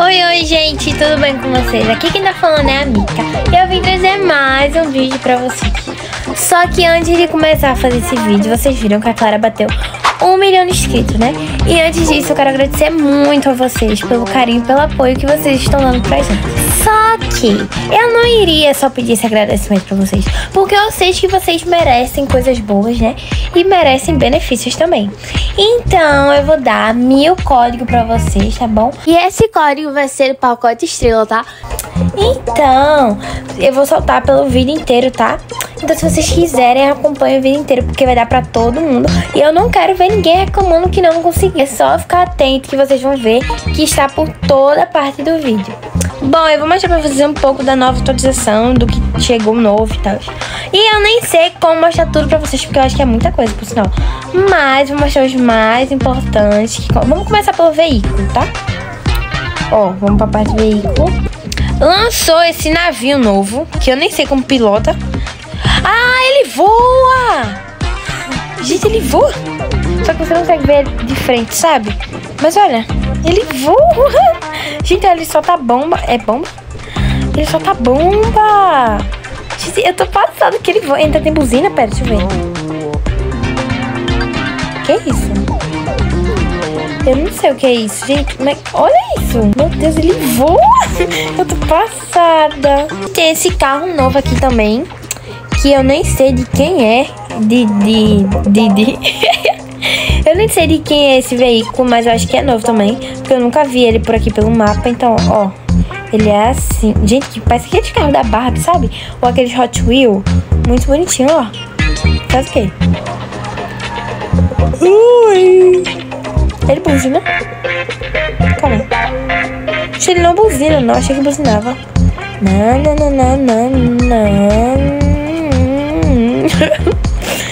Oi, oi, gente, tudo bem com vocês? Aqui quem tá falando é a Mika e eu vim trazer mais um vídeo pra vocês. Só que antes de começar a fazer esse vídeo, vocês viram que a Clara bateu um milhão de inscritos, né? E antes disso, eu quero agradecer muito a vocês pelo carinho, pelo apoio que vocês estão dando pra gente. Só que eu não iria só pedir esse agradecimento pra vocês, porque eu sei que vocês merecem coisas boas, né? E merecem benefícios também. Então, eu vou dar mil códigos pra vocês, tá bom? E esse código vai ser o pacote estrela, tá? Então, eu vou soltar pelo vídeo inteiro, tá? Então, se vocês quiserem, acompanhe o vídeo inteiro, porque vai dar pra todo mundo. E eu não quero ver ninguém reclamando que não consegui. É só ficar atento que vocês vão ver que está por toda parte do vídeo. Bom, eu vou mostrar pra vocês um pouco da nova atualização, do que chegou novo e tal. E eu nem sei como mostrar tudo pra vocês, porque eu acho que é muita coisa, por sinal. Mas vou mostrar os mais importantes. Vamos começar pelo veículo, tá? Ó, vamos pra parte do veículo. Lançou esse navio novo, que eu nem sei como pilota. Ah, ele voa! Gente, ele voa. Só que você não consegue ver de frente, sabe? Mas olha, ele voa. Gente, ele solta bomba. É bomba? Ele solta bomba. Gente, eu tô passada que ele voa. Ainda tem buzina? Pera, deixa eu ver. Que isso? Eu não sei o que é isso, gente. Mas olha isso. Meu Deus, ele voa. Eu tô passada. Tem esse carro novo aqui também que eu nem sei de quem é. De. de. de. de. eu nem sei de quem é esse veículo, mas eu acho que é novo também. Porque eu nunca vi ele por aqui pelo mapa. Então, ó. Ele é assim. Gente, que parece aquele carro da Barbie, sabe? Ou aquele Hot Wheel. Muito bonitinho, ó. Faz o quê? Ui! Buzina? Calma. Achei ele não buzina, não. Achei que buzinava. Não, não, não, não, não.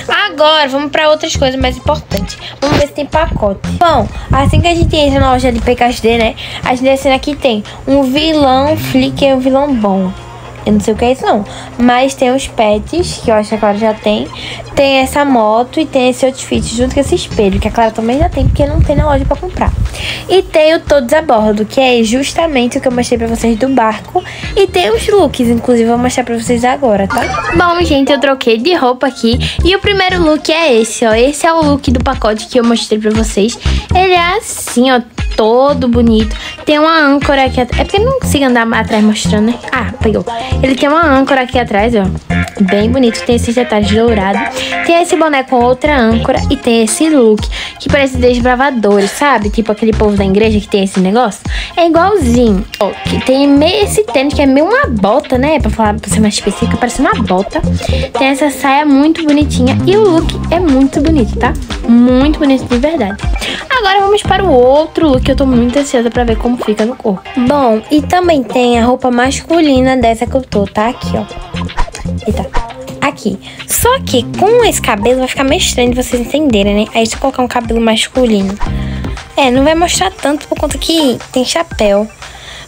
Agora, vamos para outras coisas mais importantes. Vamos ver se tem pacote. Bom, assim que a gente entra na loja de PKD, né? A gente descendo aqui tem um vilão Flick e um vilão bom. Eu não sei o que é isso não. Mas tem os pets, que eu acho que agora já tem. Tem essa moto e tem esse outfit junto com esse espelho, que a Clara também já tem, porque não tem na loja pra comprar. E tem o Todos a Bordo, que é justamente o que eu mostrei pra vocês do barco. E tem os looks, inclusive eu vou mostrar pra vocês agora, tá? Bom, gente, eu troquei de roupa aqui. E o primeiro look é esse, ó. Esse é o look do pacote que eu mostrei pra vocês. Ele é assim, ó, todo bonito. Tem uma âncora aqui atrás. É porque não consigo andar atrás mostrando, né? Ah, pegou. Ele tem uma âncora aqui atrás, ó. Bem bonito. Tem esses detalhes dourados. Tem esse boné com outra âncora. E tem esse look, que parece desbravadores, sabe? Tipo aquele povo da igreja que tem esse negócio. É igualzinho. Ó, que tem esse tênis, que é meio uma bota, né? Pra falar, pra ser mais específica, parece uma bota. Tem essa saia muito bonitinha. E o look é muito bonito, tá? Muito bonito de verdade. Agora vamos para o outro look que eu tô muito ansiosa pra ver como fica no corpo. Bom, e também tem a roupa masculina dessa que eu tô, tá? Aqui, ó. Eita. Aqui. Só que com esse cabelo vai ficar meio estranho de vocês entenderem, né? Aí se colocar um cabelo masculino. É, não vai mostrar tanto por conta que tem chapéu.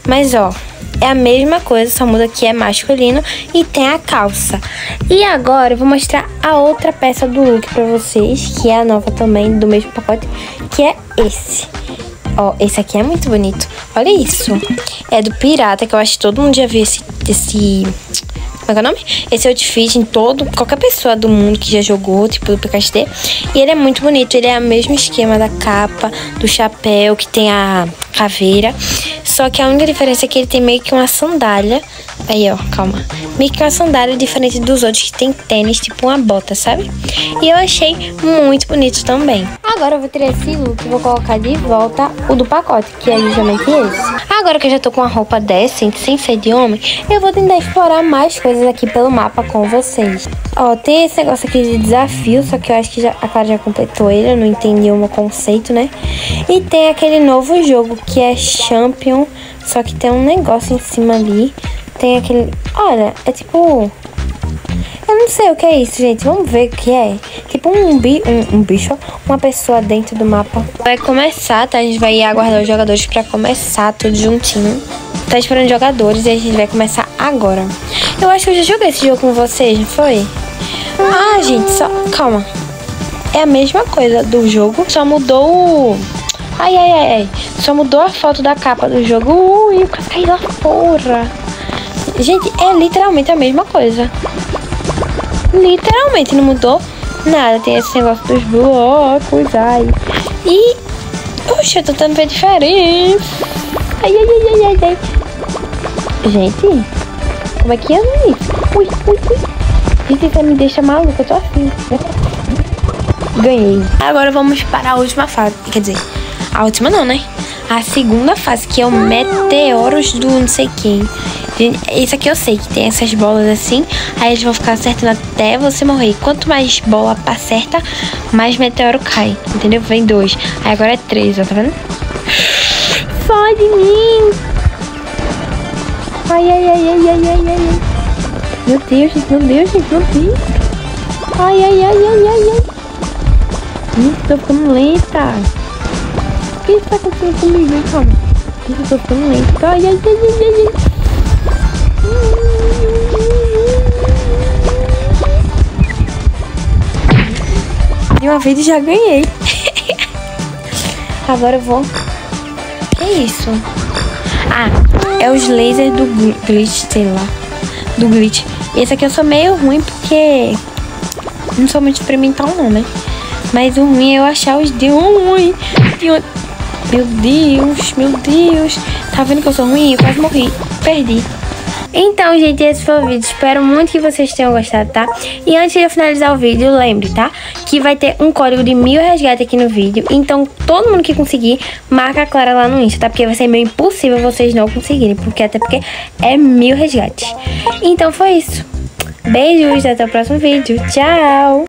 Mas, ó, é a mesma coisa, só muda que é masculino e tem a calça. E agora eu vou mostrar a outra peça do look pra vocês, que é a nova também, do mesmo pacote, que é esse. Ó, esse aqui é muito bonito. Olha isso. É do Pirata, que eu acho que todo mundo já viu esse... esse como é que é o nome? Esse outfit em todo, qualquer pessoa do mundo que já jogou, tipo do PKST. E ele é muito bonito, ele é o mesmo esquema da capa, do chapéu, que tem a caveira. Só que a única diferença é que ele tem meio que uma sandália. Aí, ó, calma. Meio que uma sandália diferente dos outros que tem tênis, tipo uma bota, sabe? E eu achei muito bonito também. Agora eu vou tirar esse look e vou colocar de volta o do pacote, que é justamente esse. Agora que eu já tô com uma roupa decente, sem ser de homem, eu vou tentar explorar mais coisas aqui pelo mapa com vocês. Ó, tem esse negócio aqui de desafio, só que eu acho que já, a Clara já completou ele, eu não entendi o meu conceito, né? E tem aquele novo jogo que é Champion, só que tem um negócio em cima ali. Tem aquele... Olha, é tipo... Eu não sei o que é isso, gente. Vamos ver o que é. Tipo um, bi, um, um, bicho, uma pessoa dentro do mapa. Vai começar, tá? A gente vai aguardar os jogadores pra começar tudo juntinho. Tá esperando jogadores e a gente vai começar agora. Eu acho que eu já joguei esse jogo com vocês, não foi? Ah, gente, só... Calma. É a mesma coisa do jogo, só mudou o Ai, ai, ai. Só mudou a foto da capa do jogo. Ui, eu quase caí lá fora. Gente, é literalmente a mesma coisa. Literalmente, não mudou nada. Tem esse negócio dos blocos, ai. E... Poxa, eu tô tentando ver diferença. Ai, ai, ai, ai, ai, ai. Gente, como é que anda isso? Ui, ui, ui. Gente, isso me deixa maluca, eu tô assim. Ganhei. Agora vamos para a última fase. Quer dizer, a última não, né? A segunda fase, que é o Meteoros do não sei quem. Esse aqui eu sei que tem essas bolas assim. Aí eles vão ficar acertando até você morrer. Quanto mais bola acerta, mais meteoro cai. Entendeu? Vem dois. Aí agora é três, ó, tá vendo? Sai de mim! Ai, ai, ai, ai, ai, ai, ai. Meu Deus, gente, meu Deus, gente, meu Deus. Ai, ai, ai, ai, ai, ai. Tô ficando lenta. Que está acontecendo comigo, hein, calma? Eu tô ficando lenta. Ai, ai, ai, ai, ai, ai. De uma vez já ganhei. Agora eu vou. Que isso? Ah, é os lasers do glitch, sei lá. Do glitch. Esse aqui eu sou meio ruim porque não sou muito experimental não, né? Mas o ruim é eu achar os de ruim. Meu Deus, meu Deus. Tá vendo que eu sou ruim? Eu quase morri. Perdi. Então, gente, esse foi o vídeo. Espero muito que vocês tenham gostado, tá? E antes de eu finalizar o vídeo, lembre, tá? Que vai ter um código de mil resgate aqui no vídeo. Então, todo mundo que conseguir, marca a Clara lá no Insta, tá? Porque vai ser meio impossível vocês não conseguirem. Porque até porque é mil resgates. Então, foi isso. Beijos, até o próximo vídeo. Tchau!